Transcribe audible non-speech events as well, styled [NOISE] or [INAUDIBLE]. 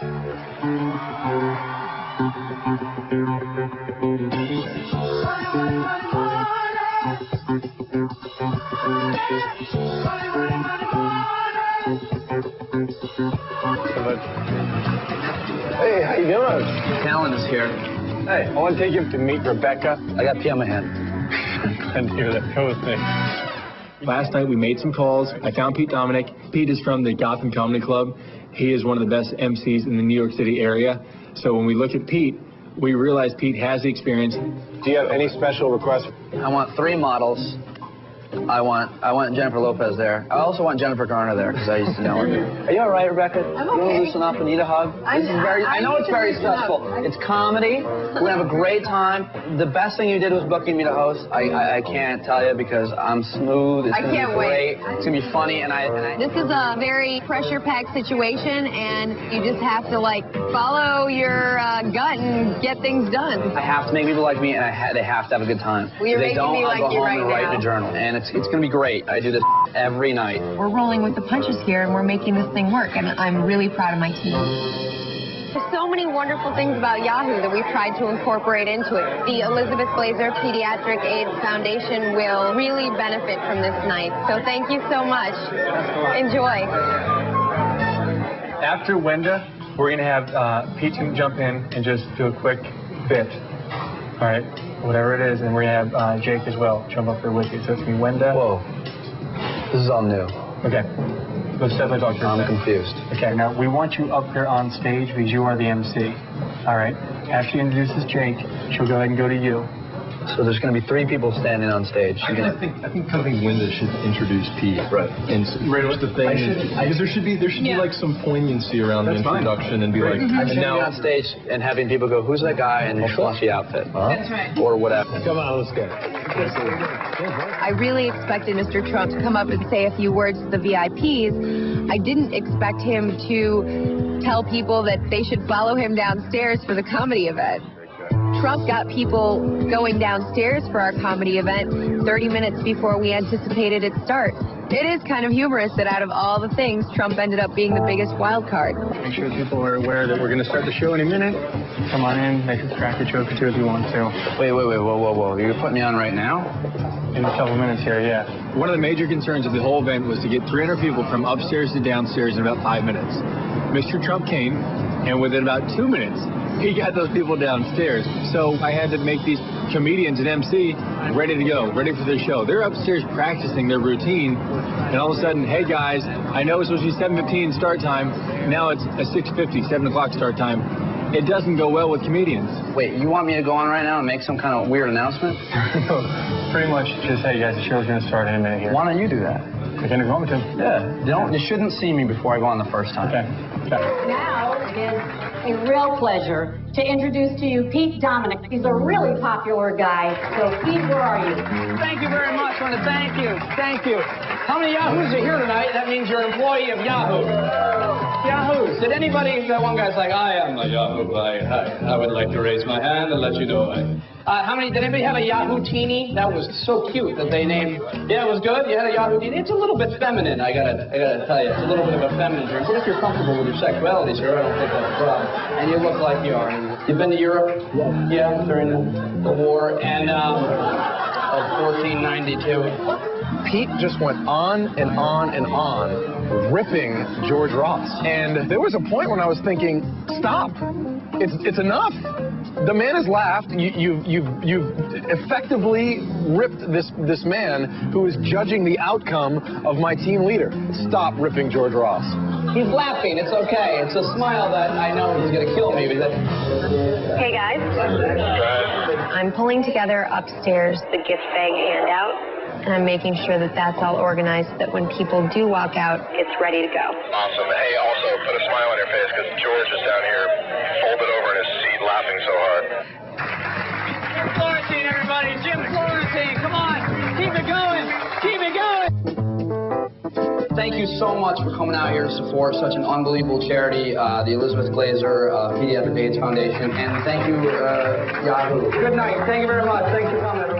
Hey, how you doing? Talon is here. Hey, I want to take you to meet Rebecca. I got pee on my hand. Glad to hear that. Go with me. Last night we made some calls. I found Pete Dominick. Pete is from the Gotham Comedy Club. He is one of the best MCs in the New York City area. So when we look at Pete, we realize Pete has the experience. Do you have any special requests? I want three models. I want I want Jennifer Lopez there. I also want Jennifer Garner there because I used to know her. [LAUGHS] Are you all right, Rebecca? I'm okay. You want to okay. loosen up and need a hug? I'm- this is very. I, I know it's very loosen up. stressful. It's comedy. We're gonna have a great time. The best thing you did was booking me to host. I I, I can't tell you because I'm smooth. It's I gonna can't be wait. It's gonna be funny, and I. And I This is a very pressure-packed situation, and you just have to like follow your uh, gut and get things done. I have to make people like me, and I ha- they have to have a good time. Well, you're if they making don't, me I'll like go you home right and write in now. a journal, and it's it's gonna be great. I do this every night. We're rolling with the punches here and we're making this thing work and I'm really proud of my team. There's so many wonderful things about Yahoo that we've tried to incorporate into it. The Elizabeth Glaser Pediatric AIDS Foundation will really benefit from this night. So thank you so much. Enjoy. After Wenda, we're going to have uh, Pete jump in and just do a quick bit. All right, whatever it is. And we're going to have uh, Jake as well jump up there with you. So it's to be Wenda. Whoa, this is all new. Okay. Let's definitely talk to I'm confused. Okay, now we want you up here on stage because you are the MC. All right. After she introduces Jake, she'll go ahead and go to you. So there's going to be three people standing on stage. I, You're I gonna- think I think company Winda should introduce Pete. Right. And s- here's the thing. I is- should- I- because there should be there should be like some poignancy around the That's fine. introduction and be like, mm-hmm. I should now be on stage and having people go, "Who's that guy?" in a flashy outfit, That's right. or whatever. Come on, let's go. I really expected Mr. Trump to come up and say a few words to the VIPs. I didn't expect him to tell people that they should follow him downstairs for the comedy event. Trump got people going downstairs for our comedy event 30 minutes before we anticipated its start. It is kind of humorous that out of all the things, Trump ended up being the biggest wild card. Make sure people are aware that we're going to start the show in a minute. Come on in, make a crack a joke or two if you want to. Wait, wait, wait, whoa, whoa, whoa! You're putting me on right now? In a couple minutes here, yeah. One of the major concerns of the whole event was to get 300 people from upstairs to downstairs in about five minutes. Mr. Trump came, and within about two minutes, he got those people downstairs. So I had to make these comedians and MC ready to go, ready for the show. They're upstairs practicing their routine, and all of a sudden, hey guys, I know it's supposed to be 7:15 start time. Now it's a 6:50, 7 o'clock start time. It doesn't go well with comedians. Wait, you want me to go on right now and make some kind of weird announcement? [LAUGHS] Pretty much just, hey guys, the show's going to start in a minute here. Why don't you do that? Okay, if you want me to. Yeah. Don't. You shouldn't see me before I go on the first time. Okay. Now it is a real pleasure to introduce to you Pete Dominick. He's a really popular guy. So, Pete, where are you? Thank you very much, I want to Thank you. Thank you. How many Yahoos are here tonight? That means you're an employee of Yahoo. Yahoos. Did anybody, that one guy's like, I am a Yahoo. I, I, I would like to raise my hand and let you know I. Uh, how many, did anybody have a Yahoo teeny? That was so cute that they named, yeah, it was good. You had a Yahoo teeny. It's a little bit feminine, I gotta, I gotta tell you. It's a little bit of a feminine drink. But if you're comfortable with your sexuality, sir, I don't think that's a problem. And you look like you are. You've been to Europe? Yeah, during the, war. And, um, of 1492. Pete just went on and on and on, ripping George Ross. And there was a point when I was thinking, stop. It's, it's enough. The man has laughed. You, you've, you've, you've effectively ripped this, this man who is judging the outcome of my team leader. Stop ripping George Ross. He's laughing. It's okay. It's a smile that I know he's going to kill me. But Hey guys. I'm pulling together upstairs the gift bag handout, and I'm making sure that that's all organized so that when people do walk out, it's ready to go. Awesome. Hey, also put a smile on your face because George is down here folded over in his seat laughing so hard. Florentine, everybody. Jim Florentine. Come on. Keep it going. Thank you so much for coming out here to support such an unbelievable charity, uh, the Elizabeth Glaser uh, Pediatric AIDS Foundation. And thank you, uh, Yahoo. Good night. Thank you very much. Thanks for coming.